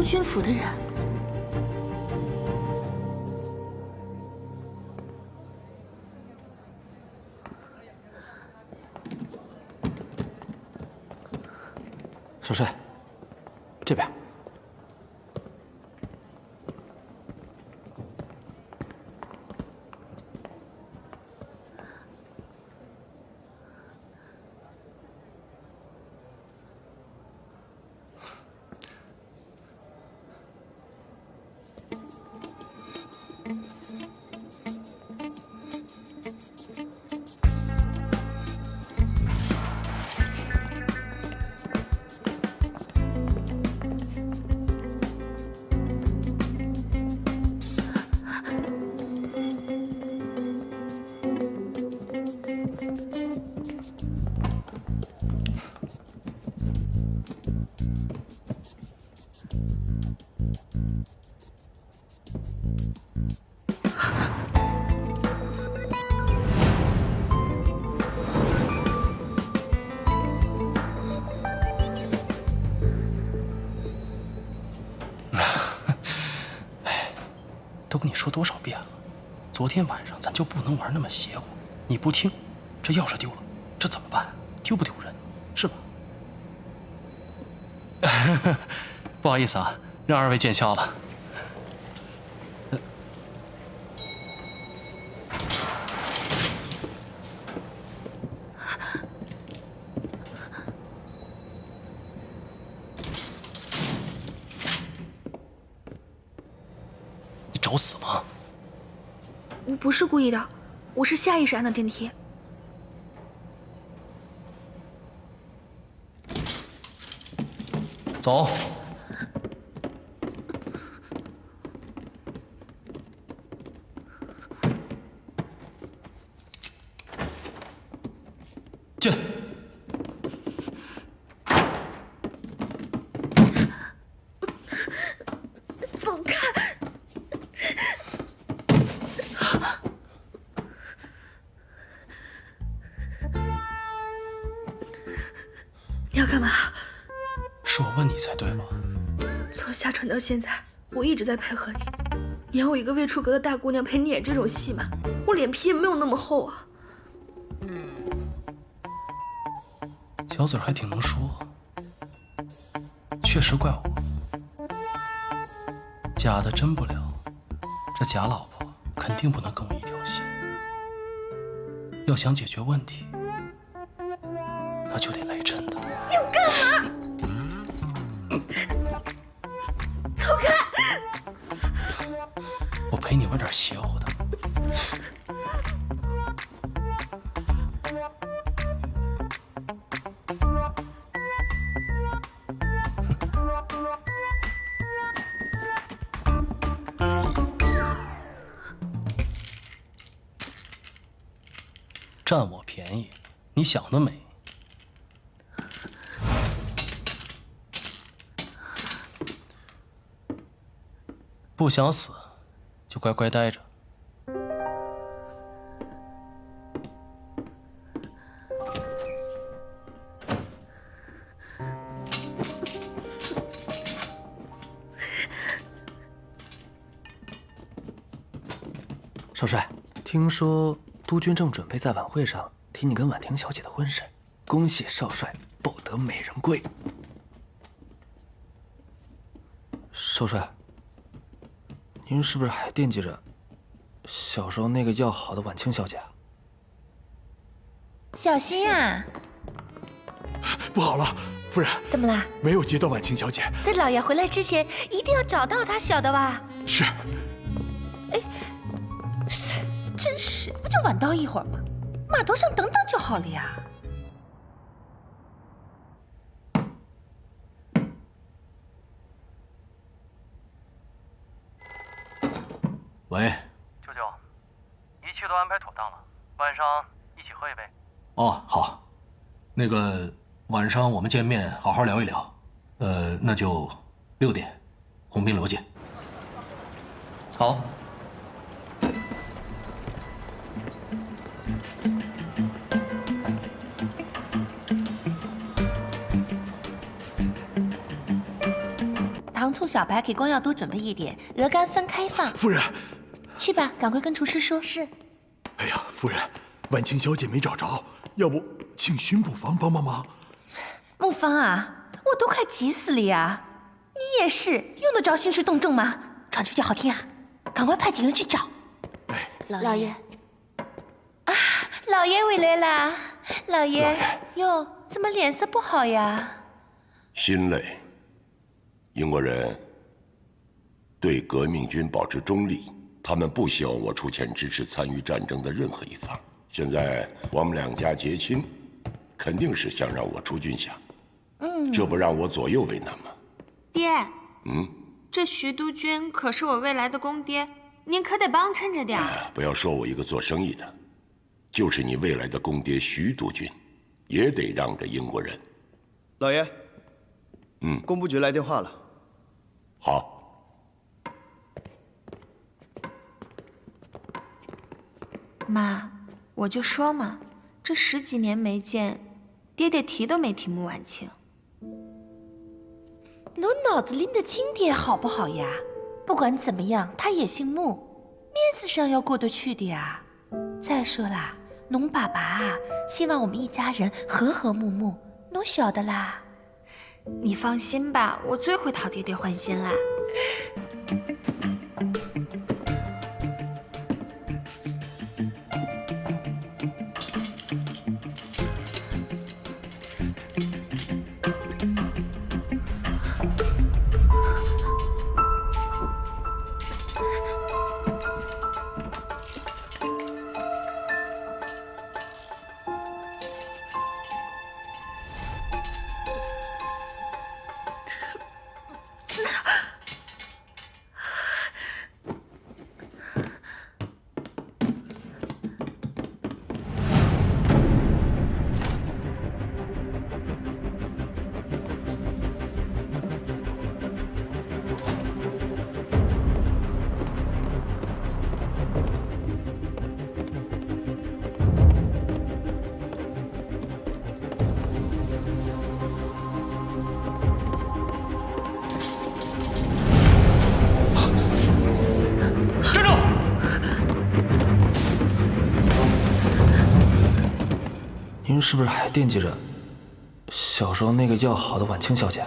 督军府的人。少帅，这边。都跟你说多少遍了，昨天晚上咱就不能玩那么邪乎，你不听，这钥匙丢了，这怎么办？丢不丢人？是吧？不好意思啊，让二位见笑了。死吗？我不是故意的，我是下意识按的电梯。走。你要干嘛？是我问你才对吗？从下船到现在，我一直在配合你。你要我一个未出阁的大姑娘陪你演这种戏吗？我脸皮也没有那么厚啊。小嘴还挺能说，确实怪我。假的真不了，这假老婆肯定不能跟我一条心。要想解决问题，那就得来真的。你要干嘛？走开！我陪你玩点邪乎的。占我便宜，你想得美！不想死，就乖乖待着。少帅，听说督军正准备在晚会上提你跟婉婷小姐的婚事，恭喜少帅抱得美人归。少帅，您是不是还惦记着小时候那个要好的婉清小姐啊？小心啊！不好了，夫人，怎么啦？没有接到婉清小姐。在老爷回来之前，一定要找到她，晓得吧？是。哎，是，真是，不就晚到一会儿吗？码头上等等就好了呀。喂，舅舅，一切都安排妥当了，晚上一起喝一杯。哦，好，那个晚上我们见面，好好聊一聊。呃，那就六点，鸿宾楼见。好。糖醋小排给光耀多准备一点，鹅肝分开放。夫人，去吧，赶快跟厨师说。是。哎呀，夫人，婉清小姐没找着，要不请巡捕房帮帮忙？木芳啊，我都快急死了呀！你也是用得着兴师动众吗？传出去好听啊！赶快派几个人去找。哎，老爷。啊，老爷回来啦！老爷，哟，怎么脸色不好呀？心累。英国人对革命军保持中立，他们不希望我出钱支持参与战争的任何一方。现在我们两家结亲，肯定是想让我出军饷。嗯，这不让我左右为难吗？爹，嗯，这徐督军可是我未来的公爹，您可得帮衬着点。不要说我一个做生意的，就是你未来的公爹徐督军，也得让着英国人。老爷，嗯，工部局来电话了。好，妈，我就说嘛，这十几年没见，爹爹提都没提穆婉清。侬脑子拎得清点好不好呀？不管怎么样，他也姓穆，面子上要过得去的呀。再说啦，侬爸爸啊，希望我们一家人和和睦睦，侬晓得啦。你放心吧，我最会讨爹爹欢心啦。您是不是还惦记着小时候那个要好的婉清小姐？